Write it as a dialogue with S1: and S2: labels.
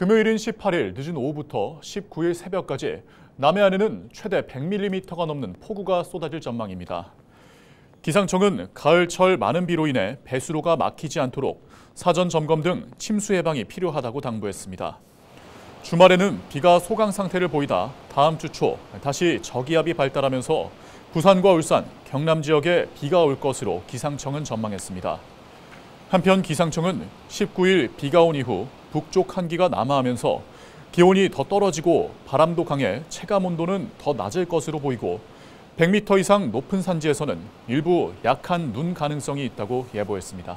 S1: 금요일인 18일 늦은 오후부터 19일 새벽까지 남해안에는 최대 100mm가 넘는 폭우가 쏟아질 전망입니다. 기상청은 가을철 많은 비로 인해 배수로가 막히지 않도록 사전 점검 등 침수 예방이 필요하다고 당부했습니다. 주말에는 비가 소강 상태를 보이다 다음 주 초 다시 저기압이 발달하면서 부산과 울산, 경남 지역에 비가 올 것으로 기상청은 전망했습니다. 한편 기상청은 19일 비가 온 이후 북쪽 한기가 남하하면서 기온이 더 떨어지고 바람도 강해 체감 온도는 더 낮을 것으로 보이고 100m 이상 높은 산지에서는 일부 약한 눈 가능성이 있다고 예보했습니다.